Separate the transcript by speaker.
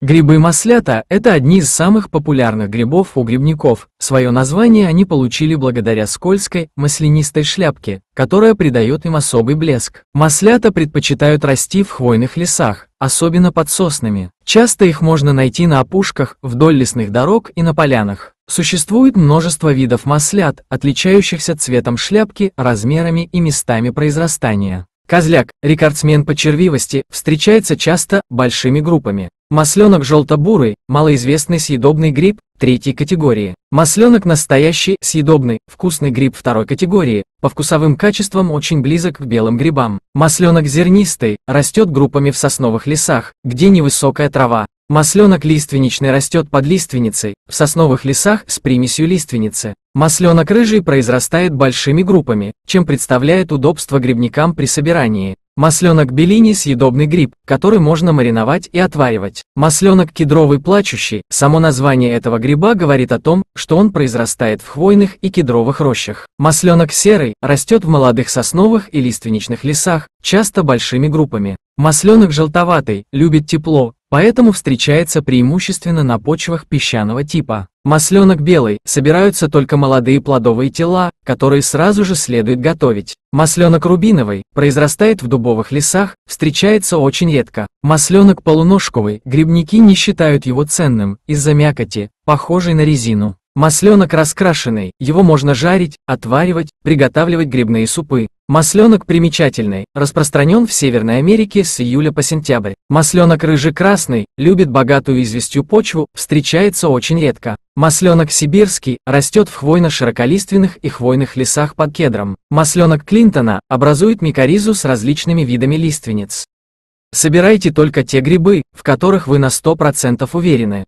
Speaker 1: Грибы маслята – это одни из самых популярных грибов у грибников. Свое название они получили благодаря скользкой, маслянистой шляпке, которая придает им особый блеск. Маслята предпочитают расти в хвойных лесах, особенно под соснами. Часто их можно найти на опушках, вдоль лесных дорог и на полянах. Существует множество видов маслят, отличающихся цветом шляпки, размерами и местами произрастания. Козляк, рекордсмен по червивости, встречается часто большими группами. Масленок желто-бурый, малоизвестный съедобный гриб, третьей категории. Масленок настоящий, съедобный, вкусный гриб второй категории, по вкусовым качествам очень близок к белым грибам. Масленок зернистый, растет группами в сосновых лесах, где невысокая трава. Масленок лиственничный растет под лиственницей, в сосновых лесах с примесью лиственницы. Масленок рыжий произрастает большими группами, чем представляет удобство грибникам при собирании. Масленок белини – съедобный гриб, который можно мариновать и отваривать. Масленок кедровый плачущий, само название этого гриба говорит о том, что он произрастает в хвойных и кедровых рощах. Масленок серый, растет в молодых сосновых и лиственничных лесах, часто большими группами. Масленок желтоватый, любит тепло, поэтому встречается преимущественно на почвах песчаного типа. Масленок белый, собираются только молодые плодовые тела, которые сразу же следует готовить. Масленок рубиновый, произрастает в дубовых лесах, встречается очень редко. Масленок полуножковый, грибники не считают его ценным, из-за мякоти, похожей на резину. Масленок раскрашенный, его можно жарить, отваривать, приготавливать грибные супы. Масленок примечательный, распространен в Северной Америке с июля по сентябрь. Масленок рыжий-красный, любит богатую известью почву, встречается очень редко. Масленок сибирский, растет в хвойно-широколиственных и хвойных лесах под кедром. Масленок Клинтона, образует микоризу с различными видами лиственниц. Собирайте только те грибы, в которых вы на 100% уверены.